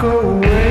go away.